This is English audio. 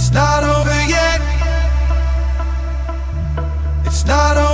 It's not over yet. It's not over